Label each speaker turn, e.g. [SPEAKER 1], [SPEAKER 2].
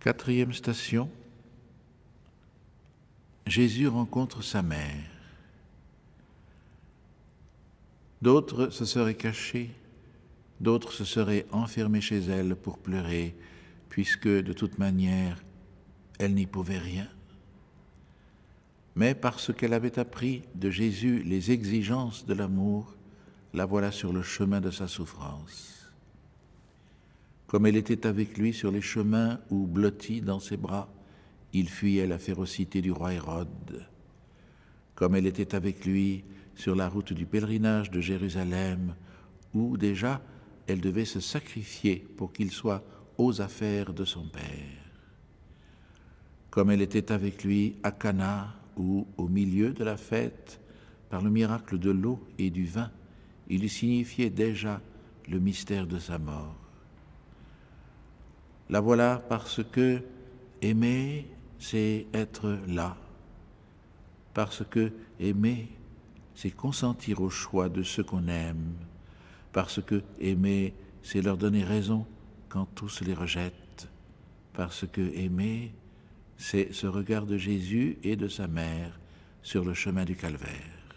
[SPEAKER 1] Quatrième station, Jésus rencontre sa mère. D'autres se seraient cachés, d'autres se seraient enfermés chez elle pour pleurer, puisque de toute manière, elle n'y pouvait rien. Mais parce qu'elle avait appris de Jésus les exigences de l'amour, la voilà sur le chemin de sa souffrance comme elle était avec lui sur les chemins où, blotti dans ses bras, il fuyait la férocité du roi Hérode, comme elle était avec lui sur la route du pèlerinage de Jérusalem, où déjà elle devait se sacrifier pour qu'il soit aux affaires de son père, comme elle était avec lui à Cana, où, au milieu de la fête, par le miracle de l'eau et du vin, il signifiait déjà le mystère de sa mort. La voilà parce que aimer, c'est être là. Parce que aimer, c'est consentir au choix de ceux qu'on aime. Parce que aimer, c'est leur donner raison quand tous les rejettent. Parce que aimer, c'est ce regard de Jésus et de sa mère sur le chemin du calvaire.